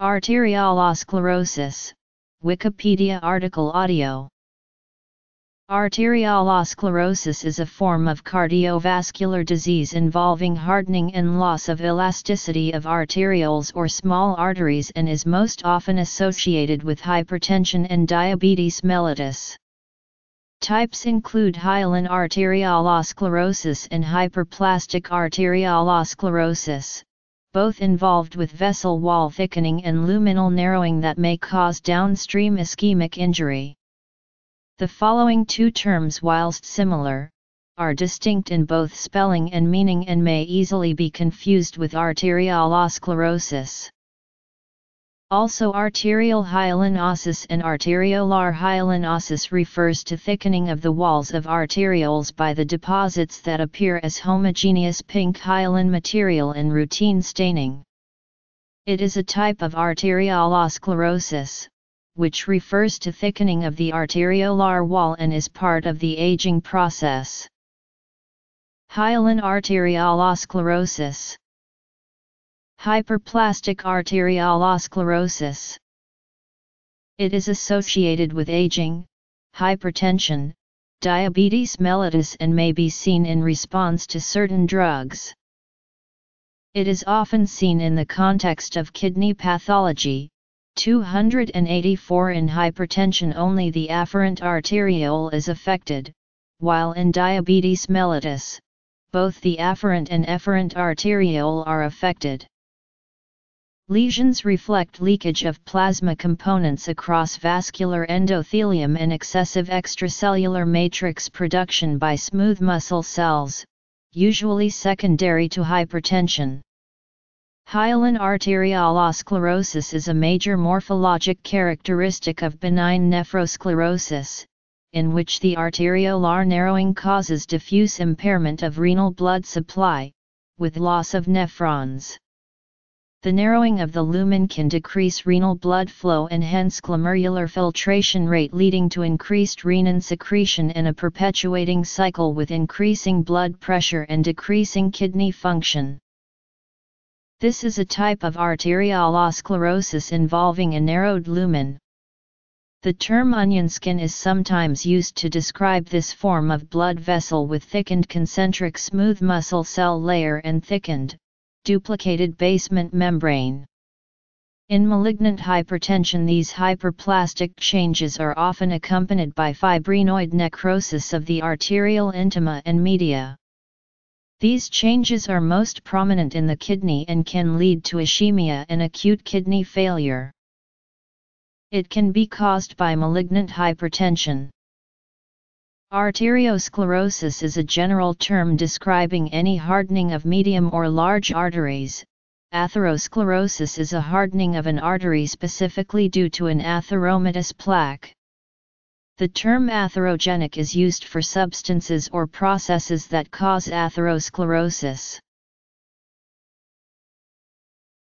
Arteriolosclerosis, Wikipedia article audio. Arteriolosclerosis is a form of cardiovascular disease involving hardening and loss of elasticity of arterioles or small arteries and is most often associated with hypertension and diabetes mellitus. Types include hyaline arteriolosclerosis and hyperplastic arteriolosclerosis both involved with vessel wall thickening and luminal narrowing that may cause downstream ischemic injury. The following two terms whilst similar, are distinct in both spelling and meaning and may easily be confused with arteriolosclerosis. Also arterial hyalinosis and arteriolar hyalinosis refers to thickening of the walls of arterioles by the deposits that appear as homogeneous pink hyaline material in routine staining. It is a type of arteriolosclerosis, which refers to thickening of the arteriolar wall and is part of the aging process. Hyaline arteriolosclerosis Hyperplastic arteriolosclerosis. It is associated with aging, hypertension, diabetes mellitus and may be seen in response to certain drugs. It is often seen in the context of kidney pathology. 284 In hypertension only the afferent arteriole is affected, while in diabetes mellitus, both the afferent and efferent arteriole are affected. Lesions reflect leakage of plasma components across vascular endothelium and excessive extracellular matrix production by smooth muscle cells, usually secondary to hypertension. Hyaline arteriolosclerosis is a major morphologic characteristic of benign nephrosclerosis, in which the arteriolar narrowing causes diffuse impairment of renal blood supply, with loss of nephrons. The narrowing of the lumen can decrease renal blood flow and hence glomerular filtration rate leading to increased renin secretion and a perpetuating cycle with increasing blood pressure and decreasing kidney function. This is a type of arteriolosclerosis involving a narrowed lumen. The term onion skin is sometimes used to describe this form of blood vessel with thickened concentric smooth muscle cell layer and thickened, duplicated basement membrane. In malignant hypertension these hyperplastic changes are often accompanied by fibrinoid necrosis of the arterial intima and media. These changes are most prominent in the kidney and can lead to ischemia and acute kidney failure. It can be caused by malignant hypertension. Arteriosclerosis is a general term describing any hardening of medium or large arteries. Atherosclerosis is a hardening of an artery specifically due to an atheromatous plaque. The term atherogenic is used for substances or processes that cause atherosclerosis.